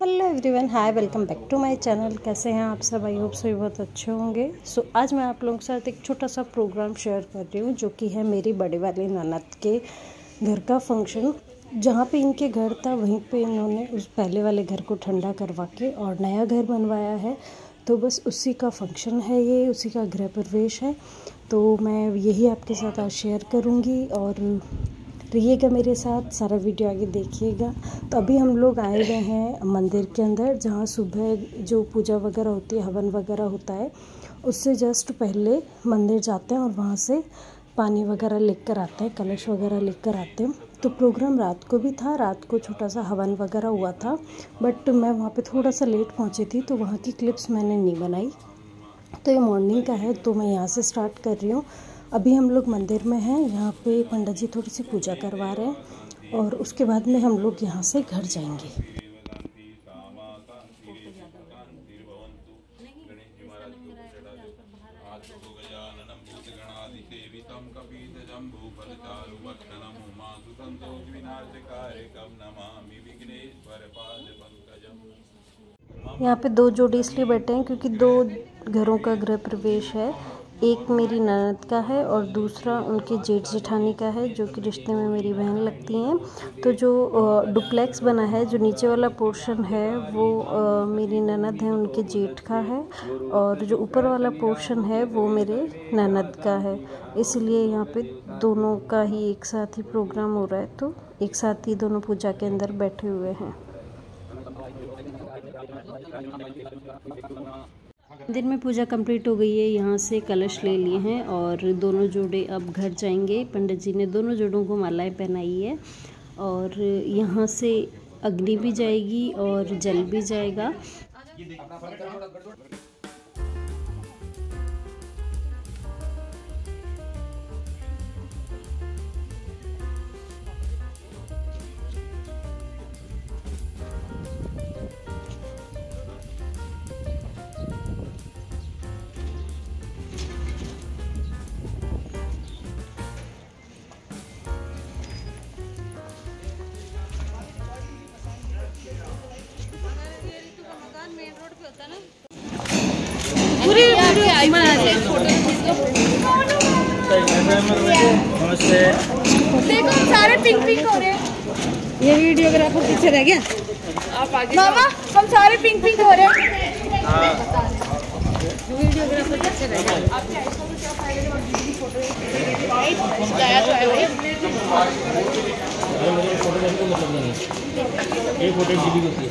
Hello everyone hi welcome back to my channel. कैसे हैं आप सब? आई होप सभी बहुत अच्छे होंगे। सो so, आज मैं आप लोगों के साथ एक छोटा सा प्रोग्राम शेयर कर रही हूँ जो कि है मेरी बड़े वाली ननद के घर का फ़ंक्शन जहाँ पे इनके घर था वहीं पे इन्होंने उस पहले वाले घर को ठंडा करवा के और नया घर बनवाया है। तो बस उसी का फ़ंक्शन है ये उसी का गृह प्रवेश है। तो मैं यही आपके साथ आज शेयर करूँगी और रहिएगा मेरे साथ, सारा वीडियो आगे देखिएगा। तो अभी हम लोग आए हुए हैं मंदिर के अंदर, जहाँ सुबह जो पूजा वगैरह होती है, हवन वगैरह होता है, उससे जस्ट पहले मंदिर जाते हैं और वहाँ से पानी वगैरह लेकर आते हैं, कलश वगैरह लेकर आते हैं। तो प्रोग्राम रात को भी था, रात को छोटा सा हवन वगैरह हुआ था, बट मैं वहाँ पे थोड़ा सा लेट पहुँची थी तो वहाँ की क्लिप्स मैंने नहीं बनाई। तो ये मॉर्निंग का है तो मैं यहाँ से स्टार्ट कर रही हूँ। अभी हम लोग मंदिर में हैं, यहाँ पे पंडित जी थोड़ी सी पूजा करवा रहे हैं और उसके बाद में हम लोग यहाँ से घर जाएँगे। यहाँ पे दो जोड़ी इसलिए बैठे हैं क्योंकि दो घरों का गृह प्रवेश है। एक मेरी ननद का है और दूसरा उनके जेठ जेठानी का है, जो कि रिश्ते में मेरी बहन लगती हैं। तो जो डुप्लेक्स बना है, जो नीचे वाला पोर्शन है, वो मेरी ननद है, उनके जेठ का है और जो ऊपर वाला पोर्शन है, वो मेरे ननद का है। इसलिए यहाँ पे दोनों का ही एक साथ ही प्रोग्राम हो रहा है तो एक साथ ही दोनों पूजा के अंदर बैठे हुए हैं। मंदिर में पूजा कंप्लीट हो गई है, यहाँ से कलश ले लिए हैं और दोनों जोड़े अब घर जाएँगे। पंडित जी ने दोनों जोड़ों को मालाएँ पहनाई है और यहाँ से अग्नि भी जाएगी और जल भी जाएगा। पूरी नमस्ते। देखो हम सारे पिंक पिंक हो रहे हैं। ये वीडियोग्राफर पीछे रह गया आप आगे मामा हम सारे पिंक पिंक हो रहे हैं। वीडियोग्राफर पीछे रह गया। आपके आईफोन में जाया तो है। भाई एक फ़ोटो जीबी होती है।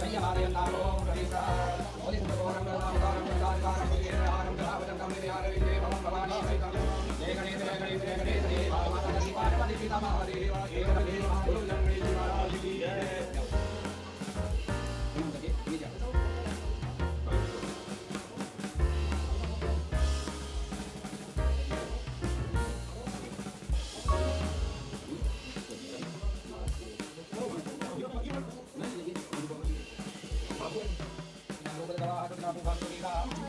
Banyak. oportunidad.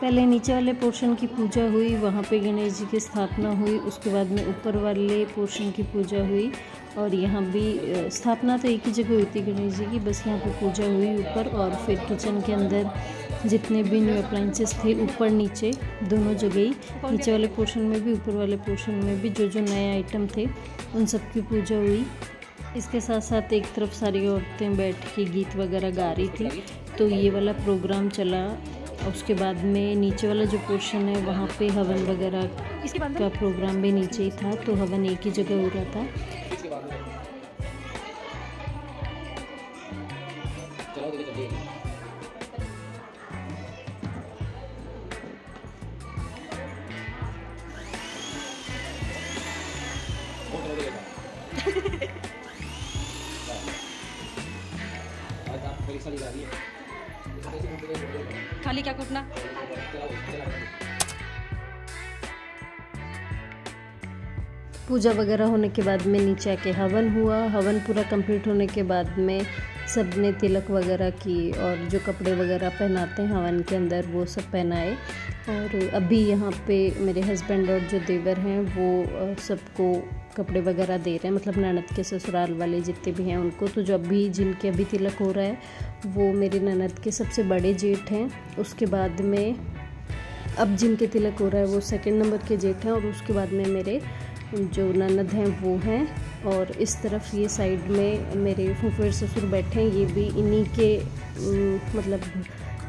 पहले नीचे वाले पोर्शन की पूजा हुई, वहाँ पे गणेश जी की स्थापना हुई, उसके बाद में ऊपर वाले पोर्शन की पूजा हुई और यहाँ भी स्थापना तो एक ही जगह हुई थी गणेश जी की, बस यहाँ पे पूजा हुई ऊपर और फिर किचन के अंदर जितने भी न्यू अप्लाइंसेस थे, ऊपर नीचे दोनों जगह ही। नीचे वाले पोर्शन में भी, ऊपर वाले पोर्शन में भी जो जो नए आइटम थे, उन सब की पूजा हुई। इसके साथ साथ एक तरफ़ सारी औरतें बैठ के गीत वगैरह गा रही थी तो ये वाला प्रोग्राम चला। उसके बाद में नीचे वाला जो पोर्शन है वहाँ पे हवन वगैरह का प्रोग्राम भी नीचे ही था तो हवन एक ही जगह हो रहा था। परीक्षा रही है। खाली क्या कूटना? पूजा वगैरह होने के बाद में नीचे आके हवन हुआ। हवन पूरा कंप्लीट होने के बाद में सबने तिलक वगैरह की और जो कपड़े वगैरह पहनाते हैं हवन के अंदर, वो सब पहनाए। और अभी यहाँ पे मेरे हस्बैंड और जो देवर हैं, वो सबको कपड़े वगैरह दे रहे हैं मतलब ननद के ससुराल वाले जितने भी हैं उनको तो जो अभी जिनके अभी तिलक हो रहा है, वो मेरी ननद के सबसे बड़े जेठ हैं। उसके बाद में, अब जिनके तिलक हो रहा है, वो सेकंड नंबर के जेठ हैं और उसके बाद में मेरे जो ननद हैं, वो हैं। और इस तरफ़ ये साइड में मेरे फूफेर ससुर बैठे हैं, ये भी इन्हीं के मतलब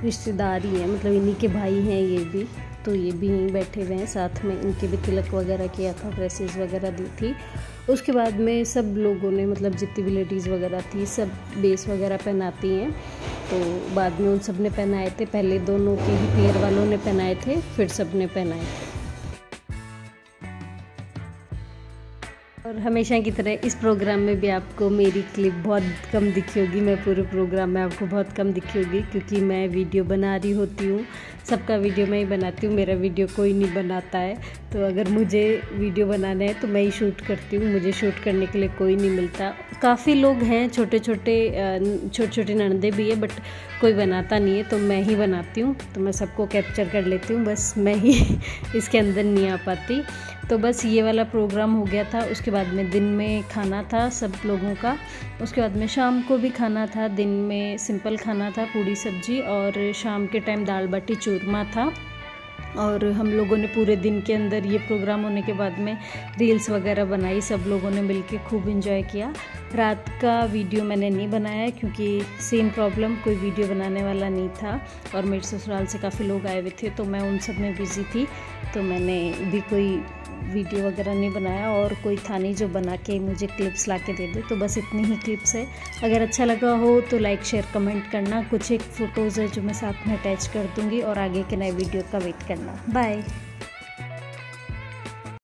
रिश्तेदार ही हैं मतलब इन्हीं के भाई हैं ये भी। तो ये भी यहीं बैठे हुए हैं। साथ में इनके भी तिलक वगैरह किया था, ड्रेसेस वगैरह दी थी। उसके बाद में सब लोगों ने मतलब जितनी भी लेडीज़ वगैरह थी, सब बेस वगैरह पहनाती हैं। तो बाद में उन सबने पहनाए थे। पहले दोनों के ही पेयर वालों ने पहनाए थे, फिर सबने पहनाए। थे और हमेशा की तरह इस प्रोग्राम में भी आपको मेरी क्लिप बहुत कम दिखी होगी, मैं पूरे प्रोग्राम में आपको बहुत कम दिखी होगी, क्योंकि मैं वीडियो बना रही होती हूँ, सबका वीडियो मैं ही बनाती हूँ, मेरा वीडियो कोई नहीं बनाता है। तो अगर मुझे वीडियो बनाना है तो मैं ही शूट करती हूँ, मुझे शूट करने के लिए कोई नहीं मिलता। काफ़ी लोग हैं छोटे छोटे छोटे छोटे नंदे भी है, बट कोई बनाता नहीं है तो मैं ही बनाती हूँ तो मैं सबको कैप्चर कर लेती हूँ, बस मैं ही इसके अंदर नहीं आ पाती। तो बस ये वाला प्रोग्राम हो गया था। उसके बाद में दिन में खाना था सब लोगों का। उसके बाद में शाम को भी खाना था। दिन में सिंपल खाना था पूड़ी सब्ज़ी और शाम के टाइम दाल बाटी चूरमा था। और हम लोगों ने पूरे दिन के अंदर ये प्रोग्राम होने के बाद में रील्स वगैरह बनाई। सब लोगों ने मिलके खूब इन्जॉय किया। रात का वीडियो मैंने नहीं बनाया क्योंकि सेम प्रॉब्लम कोई वीडियो बनाने वाला नहीं था। और मेरे ससुराल से काफ़ी लोग आए हुए थे तो मैं उन सब में बिज़ी थी। तो मैंने भी कोई वीडियो वगैरह नहीं बनाया और कोई था नहीं जो बना के मुझे क्लिप्स ला के दे दे तो बस इतनी ही क्लिप्स है। अगर अच्छा लगा हो तो लाइक शेयर कमेंट करना। कुछ एक फ़ोटोज़ है जो मैं साथ में अटैच कर दूँगी और आगे के नए वीडियो का वेट करना। बाय